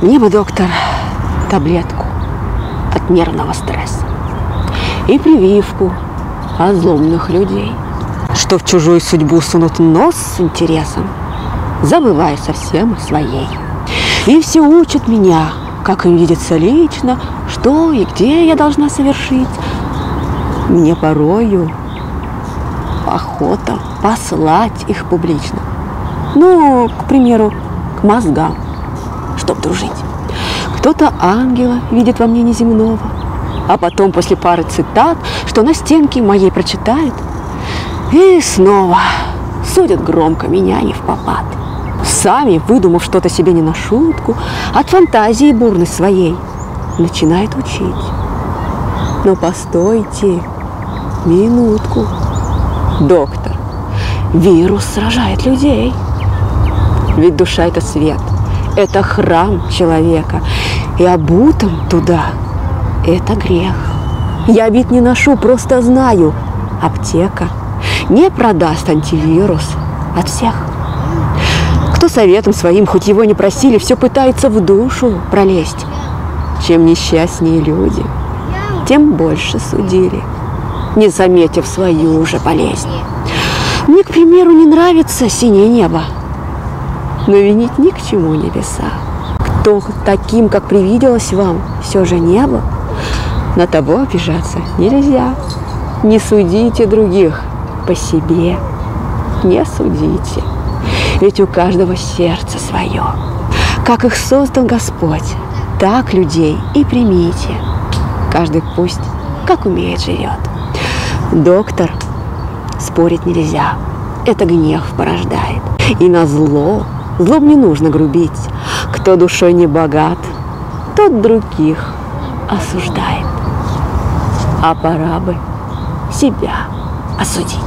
Мне бы, доктор, таблетку от нервного стресса и прививку от злобных людей, что в чужую судьбу сунут нос с интересом, забывая совсем о своей. И все учат меня, как им видится лично, что и где я должна совершить. Мне порою охота послать их публично. Ну, к примеру, к мозгам, дружить. Кто-то ангела видит во мне неземного, а потом после пары цитат, что на стенке моей прочитает, и снова судят громко меня не в попад. Сами, выдумав что-то себе не на шутку, от фантазии бурной своей, начинает учить. Но постойте, минутку. Доктор, вирус сражает людей. Ведь душа – это свет, это храм человека. И обутым туда – это грех. Я обид не ношу, просто знаю. Аптека не продаст антивирус от всех. Кто советом своим, хоть его не просили, все пытается в душу пролезть. Чем несчастнее люди, тем больше судили, не заметив свою уже болезнь. Мне, к примеру, не нравится синее небо, но винить ни к чему небеса. Кто таким, как привиделось вам, все же небо, на того обижаться нельзя. Не судите других по себе, не судите. Ведь у каждого сердце свое. Как их создал Господь, так людей и примите. Каждый пусть как умеет живет. Доктор, спорить нельзя. Это гнев порождает. И на зло, злом не нужно грубить. Кто душой не богат, тот других осуждает. А пора бы себя осудить.